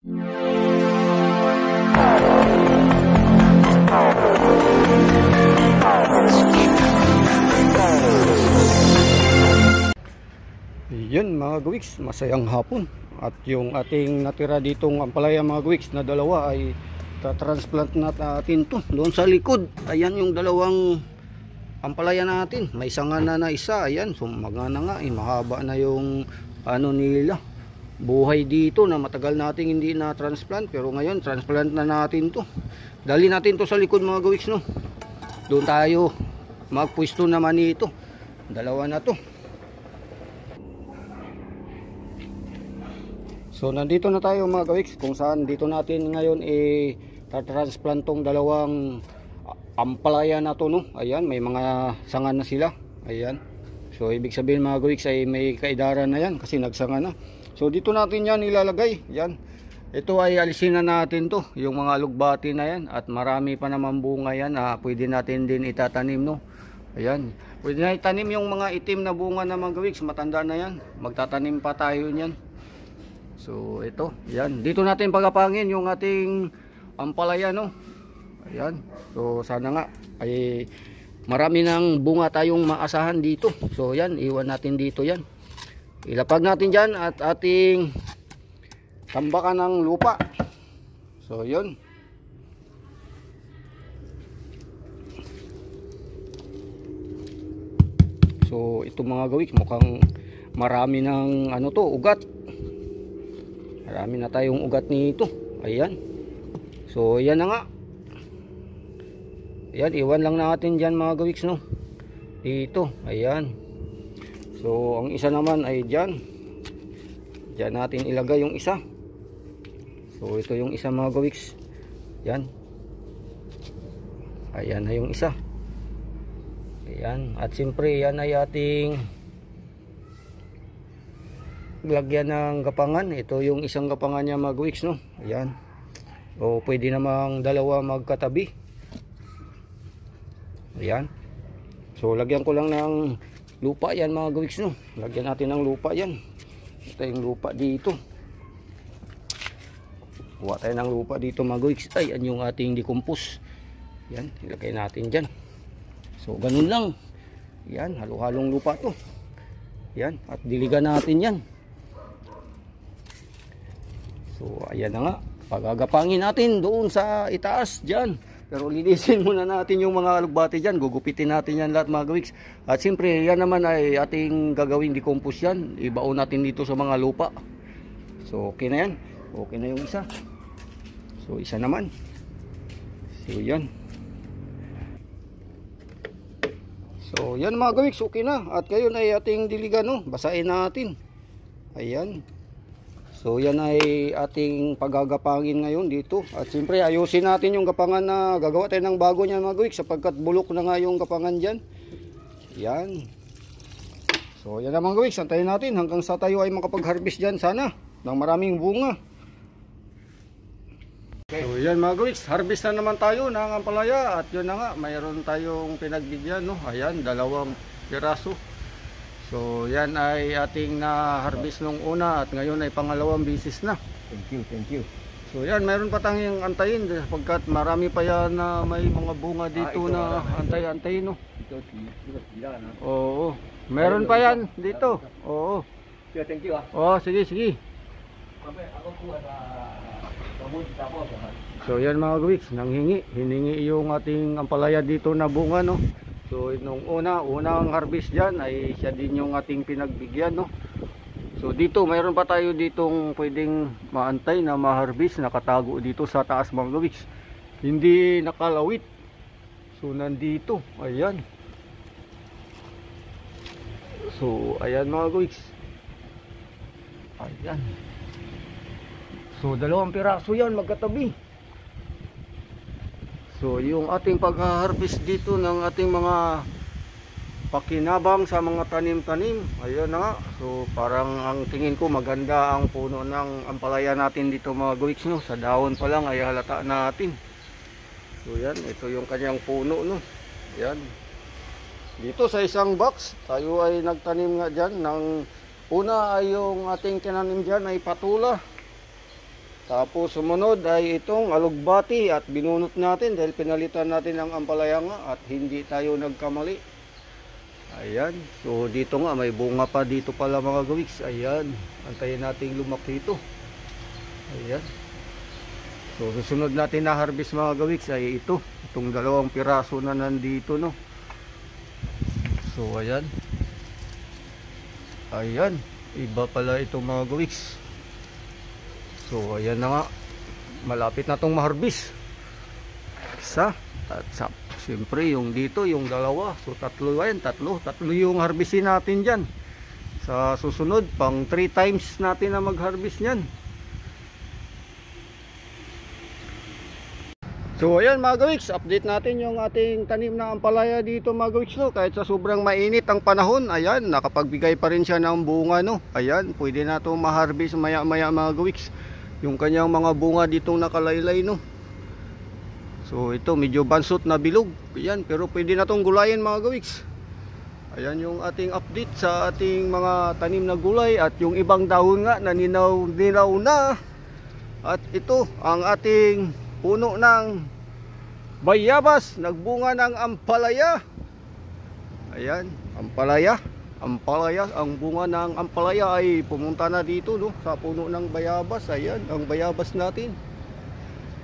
Yun mga gawiks, masayang hapon. At yung ating natira ditong ampalaya mga gawiks na dalawa ay ta-transplant natin to doon sa likod. Ayan yung dalawang ampalaya natin. May sanga na na isa. Ayan, so magana nga. Eh, mahaba na yung ano nila. Buhay dito na matagal nating hindi na transplant. Pero ngayon, transplant na natin to. Dali natin to sa likod mga gawiks no. Doon tayo magpwesto naman ito. Dalawa na to. So nandito na tayo mga kawiks kung saan dito natin ngayon eh transplant tong dalawang ampalaya na to no. Ayan, may mga sanga na sila. Ayan. So ibig sabihin mga kawiks ay may kaidaran na yan kasi nagsanga na. So dito natin yan ilalagay. Yan. Ito ay alisin na natin to, yung mga lugbati na yan at marami pa naman bunga yan na pwede natin din itatanim no. Ayan. Pwede na itanim yung mga itim na bunga na mga kawiks, matanda na yan. Magtatanim pa tayo niyan. So ito, yan. Dito natin pagapangin yung ating ampalaya no. Ayan. So sana nga ay marami ng bunga tayong maasahan dito. So yan, iwan natin dito yan. Ilapag natin diyan at ating tambakan ng lupa. So yun. So ito mga gawik mukhang marami ng ano to ugat. Marami na tayong ugat nito. Ayan. So yan na nga. Ayan iwan lang natin dyan mga gawiks no? Dito. Ayan so ang isa naman ay dyan. Dyan natin ilagay yung isa. So ito yung isa mga gawiks yan. Ayan na yung isa. Ayan. At siyempre yan ay ating lagyan ng gapangan. Ito yung isang gapangan niya mag weeks no? Ayan. O pwede namang dalawa magkatabi. Ayan. So lagyan ko lang ng lupa yan mga weeks no? Lagyan natin ng lupa yan. Ito yung lupa dito. Kuha tayo ng lupa dito mga weeks ay yan yung ating decompose. Yan ilagay natin dyan. So ganun lang. Yan halo halong lupa to. Yan at diligan natin yan. So ayan na nga. Pagagapangin natin doon sa itaas dyan. Pero linisin muna natin yung mga alugbati dyan. Gugupitin natin yan lahat mga gawiks. At siyempre yan naman ay ating gagawin decompose yan. Ibaon natin dito sa mga lupa. So okay na yan. Okay na yung isa. So isa naman. So yan. So yan mga gawiks. Okay na. At ngayon ay ating diligan. No? Basahin natin. Ayan. So yan ay ating paggagapangin ngayon dito. At siyempre ayusin natin yung gapangan na gagawa tayo ng bago niyan mga guwik sapagkat bulok na nga yung gapangan dyan. Yan. So yan naman guwik, santayin natin hanggang sa tayo ay makapag-harvest dyan sana ng maraming bunga. Okay. So yan mga guwik, harvest na naman tayo ng ampalaya at yun na nga, mayroon tayong pinagbigyan no. Ayan, dalawang piraso. So yan ay ating na-harvest nung una at ngayon ay pangalawang bisis na. Thank you, thank you. So yan, mayroon pa tayong antayin sapagkat marami pa yan na may mga bunga dito ito, na marami. antay-antay no. Ito, sila na. Oo. Meron pa yan dito. Oo. You, thank you ah. Oo, sige, sige. Ah. So yan mga gawiks, nanghingi, hiningi yung ating ampalaya dito na bunga no. So nung una, unang harvest dyan ay siya din yung ating pinagbigyan no. So dito, mayroon pa tayo ditong pwedeng maantay na ma-harvest, nakatago dito sa taas mga gawiks. Hindi nakalawit. So nandito, ayan. So ayan mga gawiks. Ayan. So dalawang piraso yan magkatabi. So yung ating pag-harvest dito ng ating mga pakinabang sa mga tanim-tanim. Ayun na nga. So parang ang tingin ko maganda ang puno ng ampalaya natin dito mga guwiks no. Sa dahon pa lang ay halata natin. So yan, ito yung kanyang puno no. Yan. Dito sa isang box, tayo ay nagtanim nga dyan ng una ay yung ating tinanim dyan ay patula. Tapos sumunod ay itong alugbati at binunot natin dahil pinalitan natin ang ampalaya nga at hindi tayo nagkamali. Ayan. So dito nga may bunga pa dito pala mga gawiks. Ayan. Antayin natin lumaki ito. Ayan. So susunod natin na harvest mga gawiks ay ito. Itong dalawang piraso na nandito no. So ayan. Ayan. Iba pala itong mga gawiks. So ayan na nga. Malapit na tong maharbis. Isa. At sa, siyempre yung dito yung dalawa. So tatlo yan. Tatlo. Tatlo yung harbisin natin dyan. Sa susunod pang 3 times natin na mag-harvest nyan. So ayan mga gawiks, update natin yung ating tanim na ampalaya dito mga gawiks no. Kahit sa sobrang mainit ang panahon, ayan, nakapagbigay pa rin siya ng bunga no. Ayan, pwede na ito maharvest maya maya mga gawiks. Yung kanyang mga bunga ditong nakalaylay no. So ito medyo bansot na bilog. Ayan, pero pwede na itong gulayin mga gawiks. Ayan yung ating update sa ating mga tanim na gulay at yung ibang dahon nga naninaw ninaw na. At ito ang ating puno ng bayabas, nagbunga ng ampalaya. Ayan, ampalaya. Ampalaya, ang bunga ng ampalaya ay pumunta na dito no, sa puno ng bayabas. Ayan, ang bayabas natin.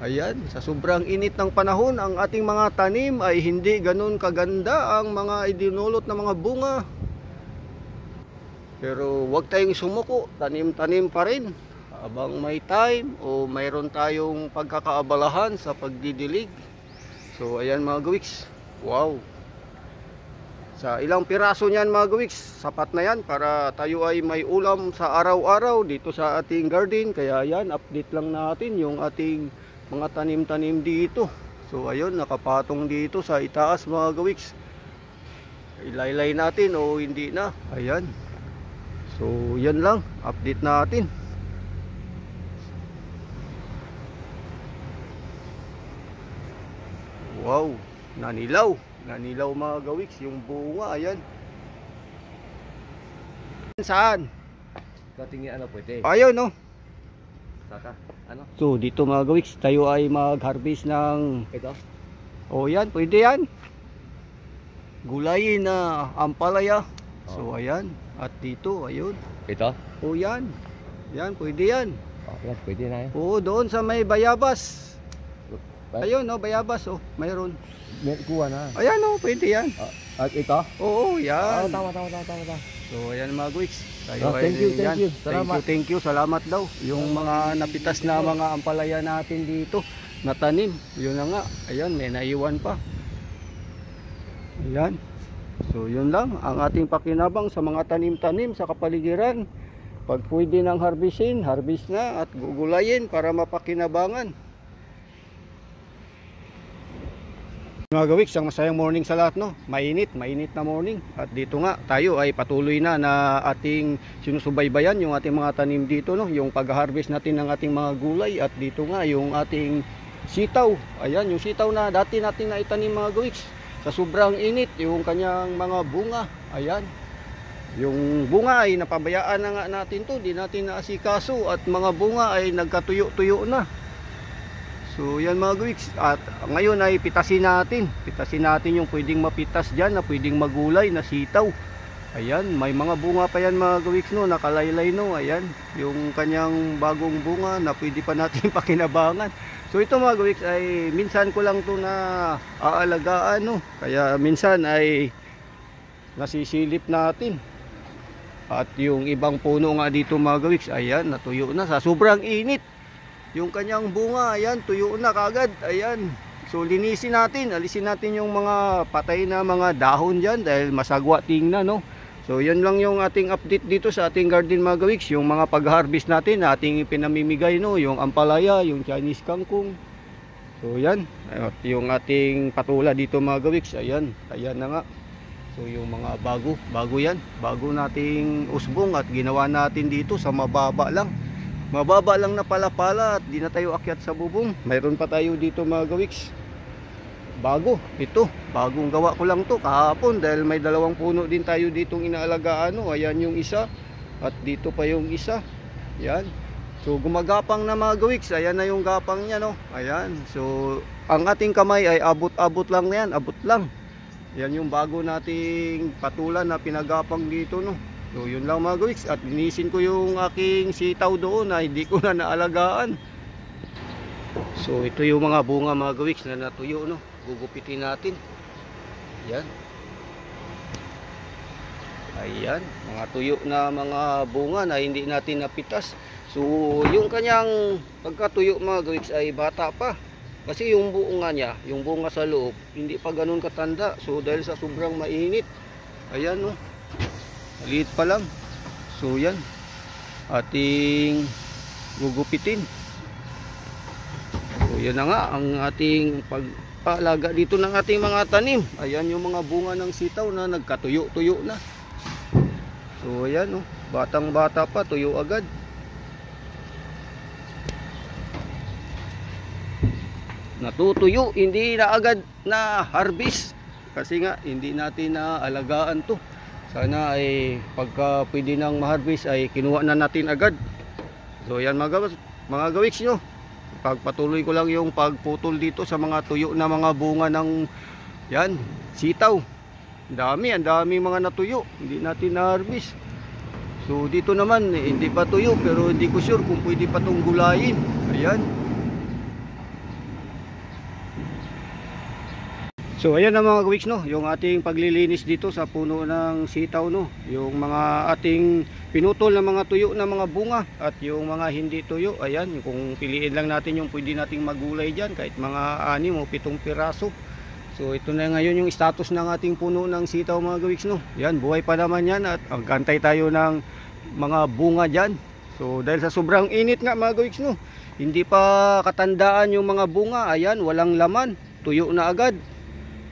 Ayan, sa sobrang init ng panahon, ang ating mga tanim ay hindi ganun kaganda ang mga idinulot na mga bunga. Pero wag tayong sumuko, tanim-tanim pa rin habang may time o mayroon tayong pagkakaabalahan sa pagdidilig. So ayan mga gawiks. Wow. Sa ilang piraso niyan mga gawiks, sapat na yan para tayo ay may ulam sa araw-araw dito sa ating garden. Kaya yan, update lang natin yung ating mga tanim-tanim dito. So ayun, nakapatong dito sa itaas mga gawiks. Ilaylay natin o hindi na. Ayan. So yan lang, update natin. Wow, nanilaw. Nanilaw mga gawiks, yung bunga, ayan. Saan? Katingin ano pwede. Ayun, no. Saka, ano? So, dito mga gawiks, tayo ay mag-harvest ng... Ito? O, yan, pwede yan. Gulayin na ampalaya. So, ayan. At dito, ayun. Ito? O, yan. Yan, pwede yan. Okay, pwede na yun. Oo, doon sa may bayabas. Ayun, no, bayabas, oh, mayroon. May kuha na. Ayan, oh, pwede yan. At ito? Oo, Ah, yan. tama, tama, tama, tama, tama. So ayan mga Gwiks. Oh, thank you, thank you. Thank Salamat. you, thank you. Salamat daw. Yung mga napitas na mga ampalaya natin dito na tanim. Yun na nga. Ayan, may naiwan pa. Ayan. So yun lang ang ating pakinabang sa mga tanim-tanim sa kapaligiran. Pag pwede ng harvestin, harvest na at gugulayin para mapakinabangan. Mga gawiks, ang masayang morning sa lahat, no? Mainit, mainit na morning. At dito nga, tayo ay patuloy na na ating sinusubaybayan yung ating mga tanim dito, no? Yung pag-harvest natin ng ating mga gulay. At dito nga, yung ating sitaw. Ayan, yung sitaw na dati natin na itanim mga gawiks. Sa sobrang init, yung kanyang mga bunga. Ayan. Yung bunga ay napabayaan na nga natin to. Di natin naasikaso. At mga bunga ay nagkatuyo-tuyo na. So yan mga gawiks at ngayon ay pitasin natin. Pitasin natin yung pwedeng mapitas diyan na pwedeng magulay na sitaw. Ayan, may mga bunga pa yan mga gawiks no, nakalaylay no. Ayan, yung kanyang bagong bunga na pwede pa natin pakinabangan. So ito mga gawiks ay minsan ko lang to na aalagaan no. Kaya minsan ay nasisilip natin. At yung ibang puno nga dito mga gawiks, ayan, natuyo na sa sobrang init yung kanyang bunga ayan tuyo na kagad ayan. So linisin natin. Alisin natin yung mga patay na mga dahon dyan dahil masagwa tingnan no? So yan lang yung ating update dito sa ating garden mga gawiks yung mga pag-harvest natin na ating pinamimigay no? Yung ampalaya yung Chinese kangkong. So yan. At yung ating patula dito mga gawiks ayan. Ayan na nga. So yung mga bago. Bago yan. Bago nating usbong at ginawa natin dito sa mababa lang mababa lang na palapala at di na tayo akyat sa bubong mayroon pa tayo dito mga gawiks bago ito bagong gawa ko lang to kahapon dahil may dalawang puno din tayo ditong inaalagaan no ayan yung isa at dito pa yung isa yan So gumagapang na mga gawiks, ayan na yung gapang niya no. Ayan. So ang ating kamay ay abot-abot lang yan, abot lang. Yan yung bago nating patulan na pinagapang dito no. So yun lang mga gawiks at linisin ko yung aking sitaw doon na hindi ko na naalagaan. So ito yung mga bunga mga gawiks na natuyo no. Gugupitin natin. Yan. Ayan, mga tuyo na mga bunga na hindi natin napitas. So, yung kanyang pagkatuyo mga gawiks ay bata pa. Kasi yung bunga niya, yung bunga sa loob, hindi pa ganun katanda. So, dahil sa sobrang mainit, ayan no, maliit pa lang. So, yan, ating gugupitin. So, yan na nga ang ating pagpaalaga dito ng ating mga tanim. Ayan yung mga bunga ng sitaw na nagkatuyo-tuyo na. So ayan oh, batang bata pa, tuyo agad. Natutuyo, hindi na agad na harvest. Kasi nga, hindi natin na alagaan to. Sana ay pagka pwede nang ma-harvest ay kinuha na natin agad. So yan mga, mga gawiks nyo. Pagpatuloy ko lang yung pagputol dito sa mga tuyo na mga bunga ng yan, sitaw. Dami, ang dami mga natuyo. Hindi natin na-harvest. So dito naman, eh, hindi pa tuyo pero hindi ko sure kung pwede pa itong gulayin. Ayan. So ayan na mga kawiks no, yung ating paglilinis dito sa puno ng sitaw no, yung mga ating pinutol na mga tuyo na mga bunga at yung mga hindi tuyo, ayan, kung piliin lang natin yung pwede nating magulay diyan kahit mga anim o pitong piraso. So ito na ngayon yung status ng ating puno ng sitaw mga gawiks no. Yan, buhay pa naman yan at magkantay tayo ng mga bunga diyan. So dahil sa sobrang init nga mga gawiks no, hindi pa katandaan yung mga bunga, ayan, walang laman, tuyo na agad.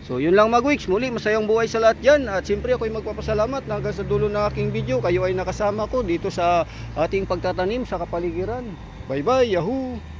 So yun lang mga gawiks, muli masayang buhay sa lahat yan at siyempre ako'y magpapasalamat na hanggang sa dulo ng aking video, kayo ay nakasama ko dito sa ating pagtatanim sa kapaligiran. Bye bye, yahoo!